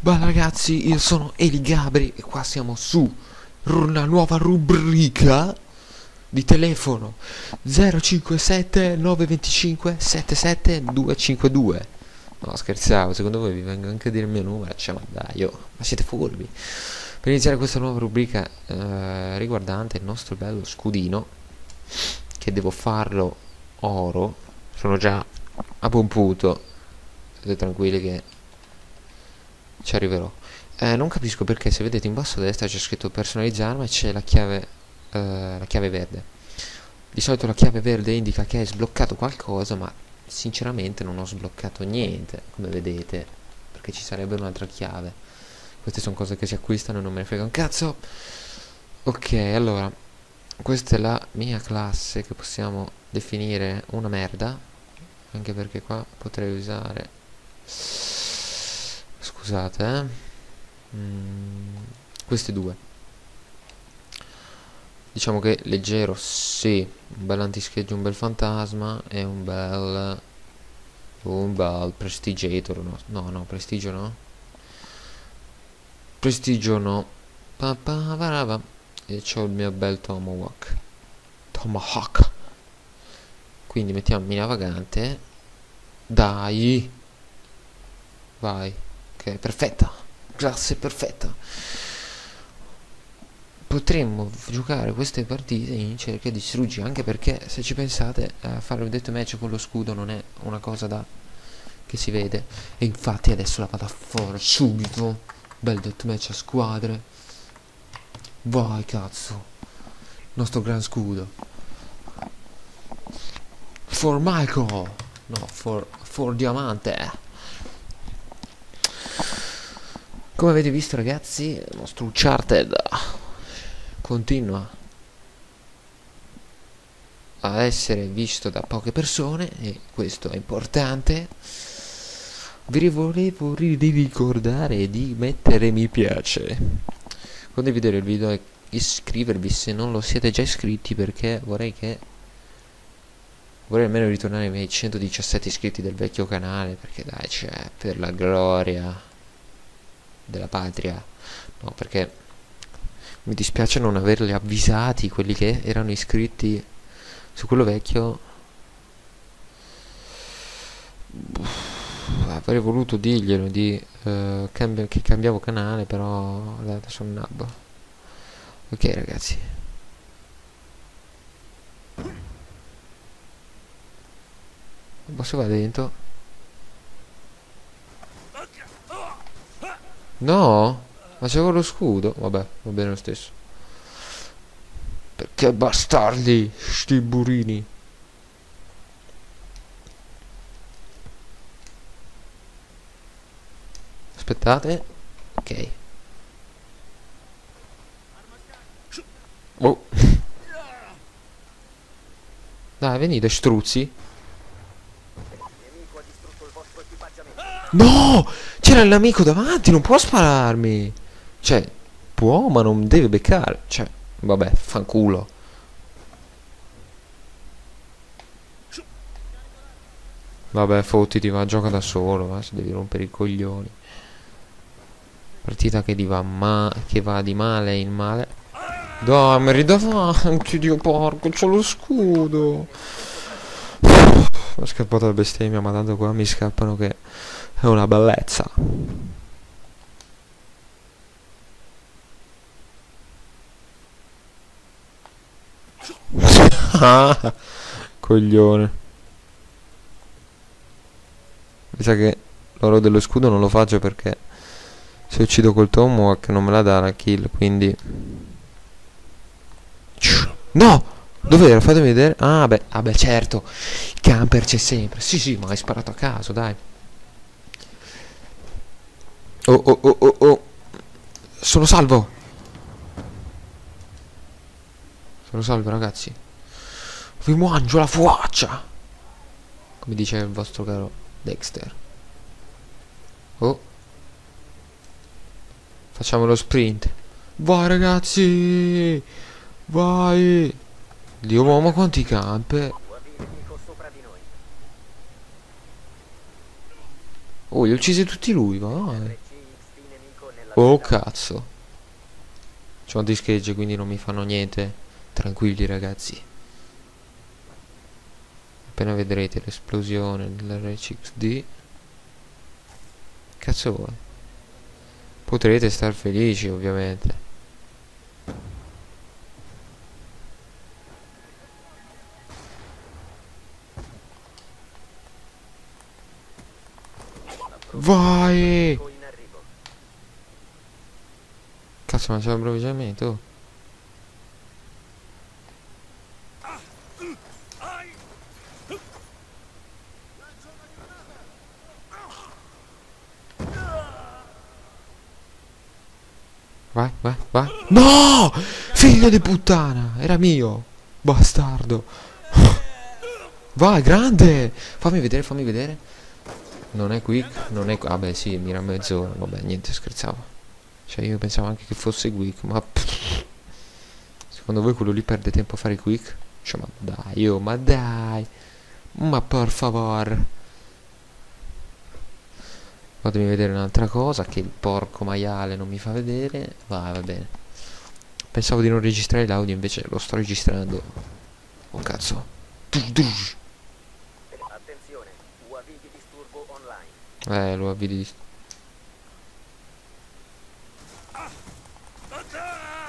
Beh ragazzi, io sono Eli Gabri e qua siamo su una nuova rubrica di telefono. 057 925 77252 No scherzavo, secondo voi vi vengo anche a dire il mio numero? Cioè ma dai, oh, ma siete furbi. Per iniziare questa nuova rubrica eh, riguardante il nostro bello scudino Che devo farlo oro Sono già a buon punto. State tranquilli che ci arriverò. Eh, non capisco perché se vedete in basso a destra c'è scritto personalizzare ma c'è la chiave, eh, la chiave verde. Di solito la chiave verde indica che hai sbloccato qualcosa ma sinceramente non ho sbloccato niente, come vedete, perché ci sarebbe un'altra chiave. Queste sono cose che si acquistano e non me ne frega un cazzo. Ok, allora, questa è la mia classe che possiamo definire una merda, anche perché qua potrei usare scusate eh? mm, queste due. Diciamo che leggero sì un bel antischeggio un bel fantasma e un bel un bel prestigiator no no, no prestigio no. Prestigio no. Pa, pa, e c'ho il mio bel tomahawk. Tomahawk. Quindi mettiamo mina vagante dai. Vai ok perfetta. Classe perfetta. Potremmo giocare queste partite in cerca di distruggi anche perché se ci pensate eh, fare un detto match con lo scudo non è una cosa da che si vede. E infatti adesso la vado a fare subito. Bel deathmatch a squadre. Vai cazzo. Nostro gran scudo. For Michael. No for, for diamante Come avete visto ragazzi, il nostro Uncharted continua a essere visto da poche persone e questo è importante. Vi volevo ricordare di mettere mi piace, condividere il video e iscrivervi se non lo siete già iscritti perché vorrei che vorrei almeno ritornare ai miei 117 iscritti del vecchio canale perché dai c'è cioè, per la gloria della patria no perché mi dispiace non averli avvisati quelli che erano iscritti su quello vecchio. Avrei voluto dirglielo di uh, cambi che cambiavo canale però adesso un nabbo. Ok ragazzi. Posso va dentro No? Ma c'avevo lo scudo? Vabbè, va bene lo stesso. Perché bastardi, sti burini. Aspettate. Ok. Oh. Dai, venite, struzzi. No! C'era l'amico davanti, non può spararmi. Cioè, può, ma non deve beccare. Cioè, vabbè, fanculo. Vabbè, fottiti, va, gioca da solo, va, se devi rompere i coglioni. Partita che, va, ma che va di male in male. Dai, mi ridavanti, dio porco, c'ho lo scudo. Ho scappato la bestemmia, ma tanto qua mi scappano che è una bellezza. Coglione. Mi sa che l'oro dello scudo non lo faccio perché se uccido col tomahawk non me la dà la kill, quindi... No! Dov'era? Fatemi vedere. Ah, beh, ah, beh, certo. Il camper c'è sempre. Sì, sì, ma hai sparato a caso, dai. Oh, oh, oh, oh, oh. Sono salvo. Sono salvo, ragazzi. Vi mangio la faccia. Come dice il vostro caro Dexter. Oh. Facciamo lo sprint. Vai, ragazzi. Vai. Dio uomo quanti campe Oh li ha uccisi tutti lui vai Oh cazzo. C'ho un dischegge quindi non mi fanno niente. Tranquilli ragazzi. Appena vedrete l'esplosione dell'RCXD. Cazzo vuoi? Potrete star felici ovviamente. Vai! Cazzo, ma c'è l'approvvigionamento? Oh. Vai, vai, vai. No! Figlio di puttana! Era mio! Bastardo! Vai, grande! Fammi vedere, fammi vedere. Non è quick, non è... Vabbè, ah, sì, mira mezz'ora. Vabbè, niente, scherzavo. Cioè, io pensavo anche che fosse quick, ma... Secondo voi quello lì perde tempo a fare quick? Cioè, ma dai, oh, ma dai! Ma per favore! Fatemi vedere un'altra cosa che il porco maiale non mi fa vedere. Vai, va bene. Pensavo di non registrare l'audio, invece lo sto registrando. Oh cazzo. Attenzione, UAV di disturbo online. Eh, l'UAV di disturbo.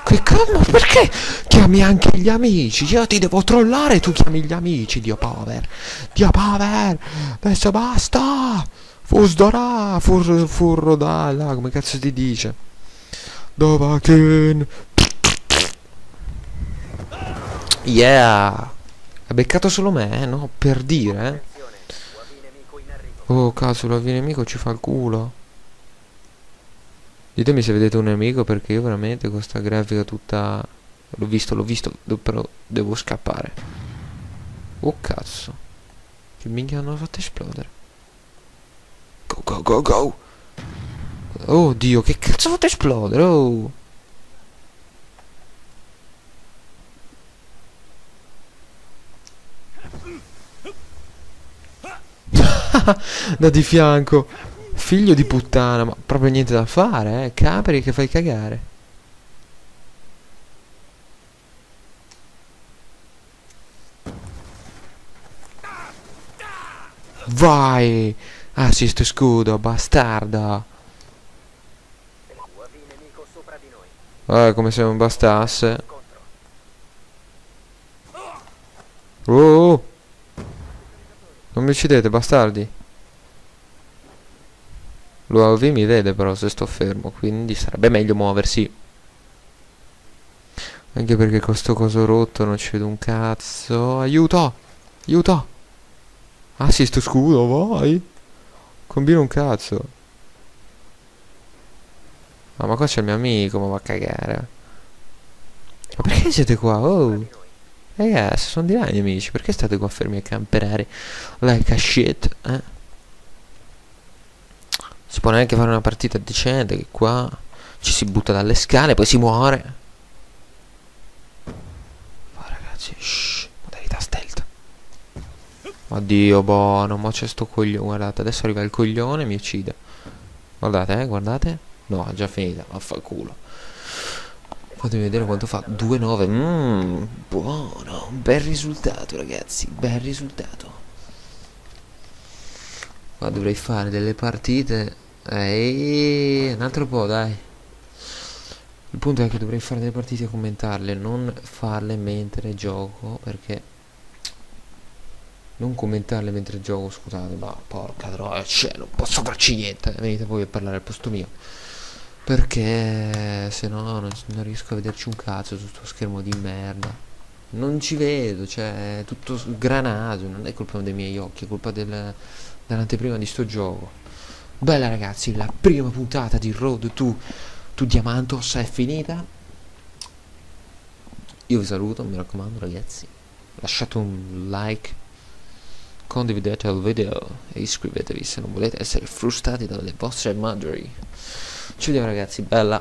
Che cazzo, perché chiami anche gli amici? Io ti devo trollare tu chiami gli amici, Dio pover. Dio pover. Adesso basta. Fusdora, fur, furro dalla, come cazzo ti dice? Dovakin. Yeah. Ha beccato solo me, eh, no? Per dire, eh. Oh, cazzo, il nemico ci fa il culo. Ditemi se vedete un nemico perché io veramente con questa grafica tutta... L'ho visto, l'ho visto, però devo scappare. Oh, cazzo. Che minchia hanno fatto esplodere. Go, go, go, go. Oh Dio, che cazzo ha fatto esplodere? Oh. da di fianco. Figlio di puttana, ma proprio niente da fare, eh. Capri che fai cagare. Vai! Assist scudo, bastardo. Eh, come se non bastasse. Oh, oh! Non mi uccidete, bastardi. L'UAV mi vede però se sto fermo, quindi sarebbe meglio muoversi. Anche perché con sto coso rotto non ci vedo un cazzo. Aiuto! Aiuto! Assist scudo, vai! Combina un cazzo. No, ma qua c'è il mio amico, ma va a cagare. Ma perché siete qua? Oh. Ragazzi, sono di là gli amici. Perché state qua fermi a camperare like a shit? Eh? Si può neanche fare una partita decente che qua ci si butta dalle scale, poi si muore. Ma ragazzi, shh. Oddio, buono, ma c'è sto coglione, guardate, adesso arriva il coglione e mi uccide. Guardate, eh, guardate. No, è già finita, vaffanculo. Fatemi vedere quanto fa. 2-9. Mmm, buono. Bel risultato, ragazzi. Bel risultato. Qua dovrei fare delle partite. Ehi, un altro po', dai. Il punto è che dovrei fare delle partite e commentarle, non farle mentre gioco, perché non commentarle mentre gioco, scusate, ma porca troia, cioè, non posso farci niente, venite voi a parlare al posto mio. Perché se no non, non riesco a vederci un cazzo su sto schermo di merda. Non ci vedo, cioè, è tutto granato, non è colpa dei miei occhi, è colpa del, dell'anteprima di sto gioco. Bella ragazzi, la prima puntata di Road to, to Diamantos è finita. Io vi saluto, mi raccomando ragazzi, lasciate un like condividete il video e iscrivetevi se non volete essere frustrati dalle vostre madri. Ci vediamo ragazzi, bella!